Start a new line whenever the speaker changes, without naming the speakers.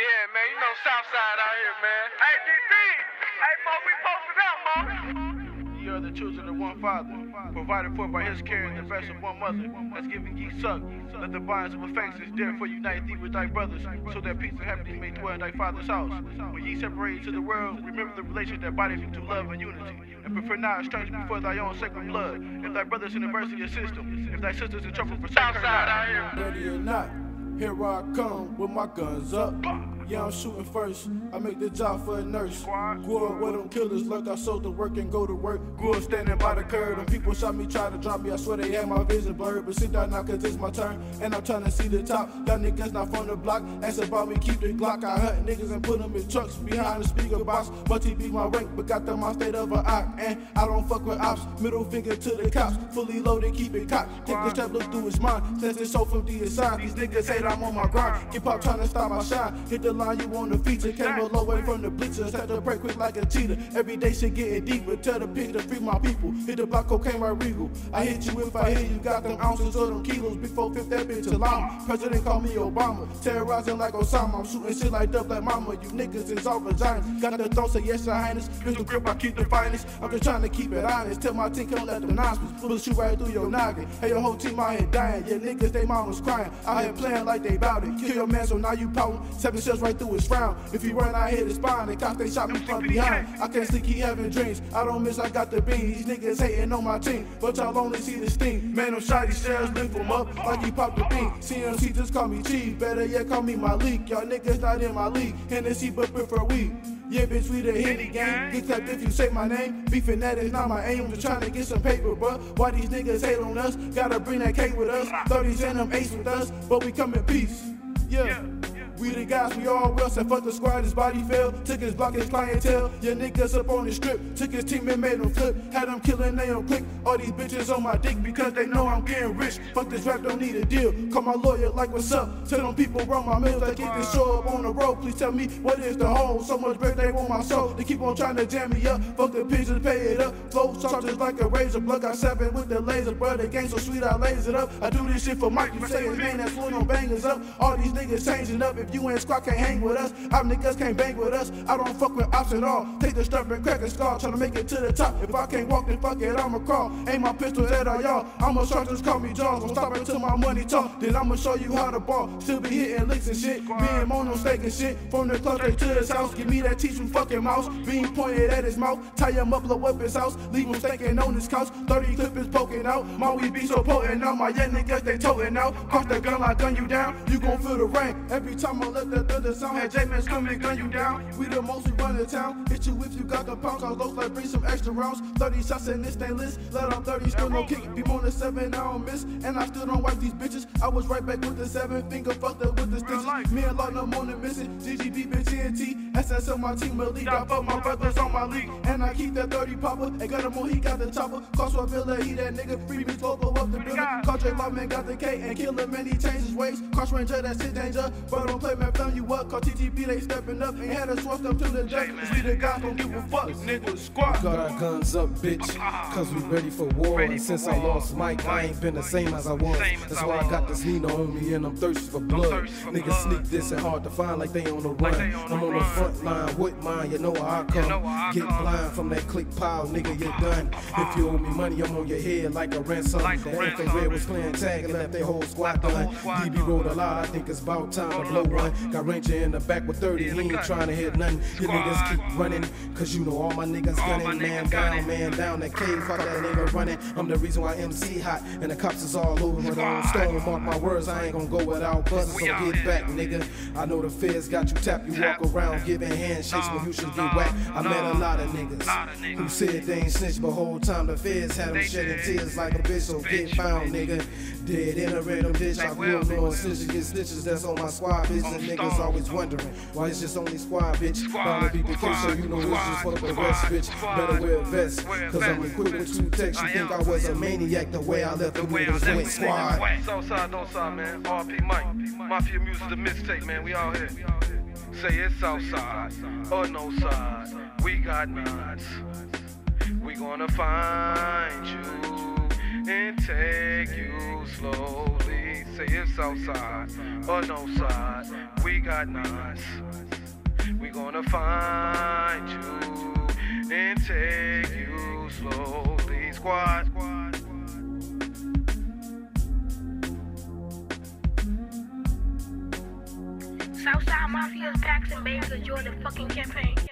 Yeah, man, you know Southside out here, man. Hey, DB! Hey, Mo, we posted up, Mo!
Ye are the children of one father, provided for by his care and the best of one mother, that's giving ye suck. Let the bonds of affections therefore unite thee with thy brothers, so that peace and happiness may dwell in thy father's house. When ye separate to the world, remember the relation that bindeth you to love and unity, and prefer not a stranger before thy own sacred blood. If thy brother's in adversity, assist him. If thy sister's in trouble, her
Southside out
not.
here.
Ready or not, here I come with my guns up. Yeah, I'm shooting first. I make the job for a nurse. Grew up where them killers lurked. I sold to work and go to work. Grew up standing by the curb. And people shot me, try to drop me. I swear they had my vision blurred. But sit down now, cause it's my turn. And I'm trying to see the top. Y'all niggas not from the block. Ask about me, keep the Glock. I hunt niggas and put them in trucks behind the speaker box. But he beat my rank, but got them my state of a ock. And I don't fuck with ops. Middle finger to the cops. Fully loaded, keep it cocked. Take the strap, look through his mind. Since it's so from the inside. These niggas hate I'm on my grind. Get pop trying to stop my shine. Hit the line, you want the feature. Came a low way from the bleachers. Had to break quick like a cheetah. Every day shit getting deeper. Tell the pig to free my people. Hit the block, cocaine right regal. I hit you if I hear you got them ounces or them kilos. Before fifth, that bitch a llama. President call me Obama. Terrorizing like Osama. I'm shooting shit like up like mama. You niggas is all vaginas. Got the throw, say yes, your highness. Pistol grip, I keep the finest. I'm just trying to keep it honest. Tell my team, can't let them nonsense. Bullet shoot right through your noggin. Hey, your whole team out here dying. Yeah, niggas, they mama's crying. Out here playing like they bout it. Kill your man, so now you pouting. Seven shells right through his frown. If he run, I hit his spine. The cops, they shot me from behind. I can't sleep, he having dreams. I don't miss, I got the bean. These niggas hating on my team. But y'all only see the steam. Man, them shotty shells lift him up like he popped the bean. CMC just call me chief. Better yet, call me my leak. Y'all niggas not in my league. Hennessy, but prefer weed. Yeah, bitch, we the Henny gang. Get clapped if you say my name. Beefing that is not my aim. I'm just trying to get some paper, bruh. Why these niggas hate on us? Gotta bring that cake with us. 30s and them ace with us, but we come in peace. Yeah. We the guys, we all real. Said fuck the squad, his body fell. Took his block, his clientele. Your niggas up on the strip. Took his team and made them flip. Had them killing, they don't click. All these bitches on my dick because they know I'm getting rich. Fuck this rap, don't need a deal. Call my lawyer, like what's up? Tell them people run my mills. I get this show up on the road. Please tell me what is the hole? So much bread they want my soul. They keep on trying to jam me up. Fuck the pigeons, pay it up. Flow just like a razor. Blood got seven with the laser. Bro, the game so sweet, I laser up. I do this shit for Mike. You say his name, that's fluent on bangers up. All these niggas changing up. If you ain't squad, can't hang with us. Our niggas can't bang with us. I don't fuck with ops at all. Take the stuff and crack a skull. Tryna make it to the top. If I can't walk, then fuck it, I'ma crawl. Ain't my pistols at all y'all. I'ma shark, just call me Jaws. Don't stop until my money talk. Then I'ma show you how to ball. Still be hitting licks and shit. Me and Mono staking shit. From the club straight to his house. Give me that teach you fucking mouse. Being pointed at his mouth. Tie him up, blow up his house. Leave him staking on his couch. 30 clip is poking out. My weed be so potent now. My young niggas they toting out. Cross the gun, I gun you down. You gon' feel the rain. Every time I let that thunder sound. Had J-Man come and gun you down. We the most we run the town. Hit you if you got the pounds. I low like bring some extra rounds. 30 shots in this stainless. Let on 30, still no kick. Be on the 7, I don't miss. And I still don't wipe these bitches. I was right back with the 7 finger, fucked up with the stitches. Me and Lord no more than missing. GGB, bitch, TNT. SS on my team, elite. I fuck my brothers on my league. And I keep that 30 popper. And got him on, he got the chopper. Cost what Villa, he that nigga. Free me, blow up the building. Call J Lawman, got the K. And kill him, and he changed his ways. Cross Ranger, that's his danger. Bro, don't play, man, film you up. Call TTB, they stepping up. Ain't had us swept up to the death. We the guys don't give a fuck. Nigga, squad.
Got our guns up, bitch, cause we ready for war. And since I lost Mike, I ain't been the same as I was. That's why I got this Nina on me and I'm thirsty for blood. Niggas sneak this and hard to find like they on the run. I'm on the front line with mine, you know how I come. Get blind from that click pile, nigga, you're done. If you owe me money, I'm on your head like a ransom. The infrared was playing tag and left their whole squad done. DB rolled a lot, I think it's about time to blow one. Got Ranger in the back with 30, he ain't trying to hit nothing. You niggas keep running, cause you know all my niggas gunning. Man down, man down, that cave, fuck that nigga running. I'm the reason why MC hot, and the cops is all over me. Don't stone, mark my words, I ain't gonna go without buzzing. So get back, nigga. I know the feds got you tapped, you walk around giving handshakes when you should get whacked. I met a lot of niggas who said they ain't snitch, but whole time the feds had them shedding tears like a bitch, so get found, nigga. Dead in a random ditch, I grew up knowing snitches get stitches, that's on my squad, bitch. And niggas always wondering why it's just only squad, bitch. Bound to be the case, so you know it's just fuck the rest, bitch. Better wear a vest, cause I'm equipped with two texts. You think I was a maniac the way I left the niggas went squad.
Southside, don't side, man. RP Mike. Mafia Music, the mixtape, man. We out here. Say it's Southside or no side. We got nuts. We gonna find you
and take you slowly. Say it's outside or no side. We got nines. We gonna find you and take you slowly. Squad.
Southside Mafia's Paxton you're the fucking campaign.